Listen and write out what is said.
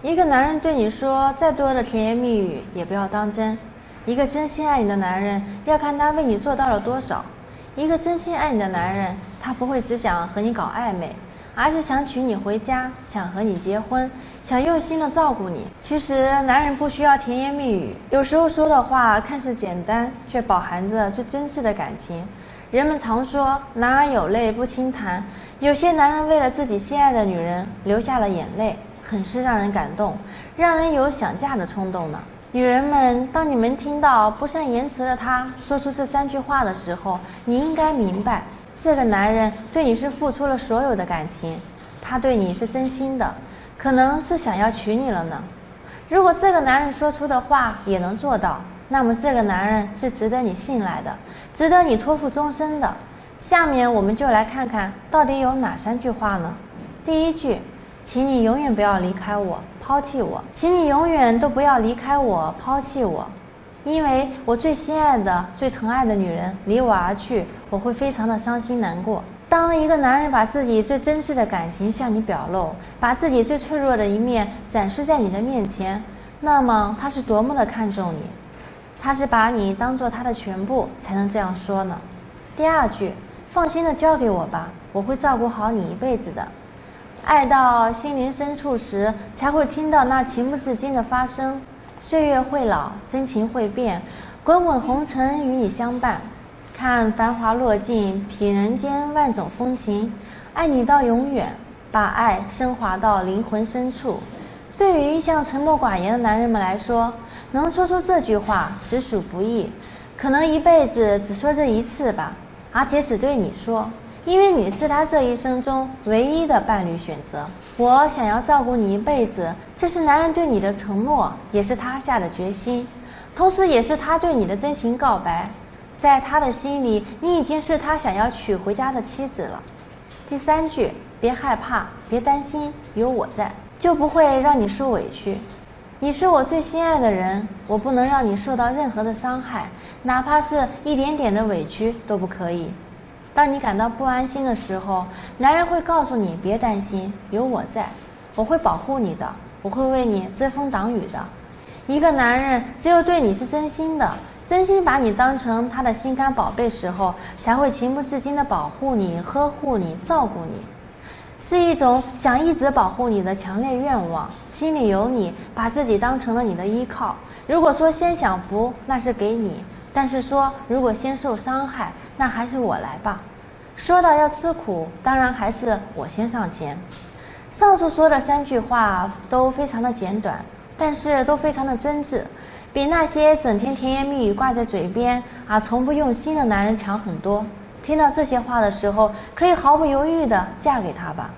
一个男人对你说再多的甜言蜜语，也不要当真。一个真心爱你的男人，要看他为你做到了多少。一个真心爱你的男人，他不会只想和你搞暧昧，而是想娶你回家，想和你结婚，想用心的照顾你。其实，男人不需要甜言蜜语，有时候说的话看似简单，却饱含着最真挚的感情。人们常说“男儿有泪不轻弹”，有些男人为了自己心爱的女人流下了眼泪，很是让人感动，让人有想嫁的冲动呢。女人们，当你们听到不善言辞的他说出这三句话的时候，你应该明白，这个男人对你是付出了所有的感情，他对你是真心的，可能是想要娶你了呢。如果这个男人说出的话也能做到，那么这个男人是值得你信赖的，值得你托付终身的。下面我们就来看看到底有哪三句话呢？第一句，请你永远不要离开我。抛弃我，请你永远都不要离开我，抛弃我，因为我最心爱的、最疼爱的女人离我而去，我会非常的伤心难过。当一个男人把自己最真挚的感情向你表露，把自己最脆弱的一面展示在你的面前，那么他是多么的看重你，他是把你当做他的全部才能这样说呢？第二句，放心的交给我吧，我会照顾好你一辈子的。爱到心灵深处时，才会听到那情不自禁的发声。岁月会老，真情会变，滚滚红尘与你相伴。看繁华落尽，品人间万种风情。爱你到永远，把爱升华到灵魂深处。对于一向沉默寡言的男人们来说，能说出这句话实属不易，可能一辈子只说这一次吧，而且只对你说。因为你是他这一生中唯一的伴侣选择，我想要照顾你一辈子，这是男人对你的承诺，也是他下的决心，同时也是他对你的真情告白。在他的心里，你已经是他想要娶回家的妻子了。第三句，别害怕，别担心，有我在，就不会让你受委屈。你是我最心爱的人，我不能让你受到任何的伤害，哪怕是一点点的委屈都不可以。当你感到不安心的时候，男人会告诉你：“别担心，有我在，我会保护你的，我会为你遮风挡雨的。”一个男人只有对你是真心的，真心把你当成他的心肝宝贝时候，才会情不自禁的保护你、呵护你、照顾你，是一种想一直保护你的强烈愿望。心里有你，把自己当成了你的依靠。如果说先享福，那是给你；但是说如果先受伤害，那还是我来吧。说到要吃苦，当然还是我先上前。上述说的三句话都非常的简短，但是都非常的真挚，比那些整天甜言蜜语挂在嘴边啊从不用心的男人强很多。听到这些话的时候，可以毫不犹豫的嫁给他吧。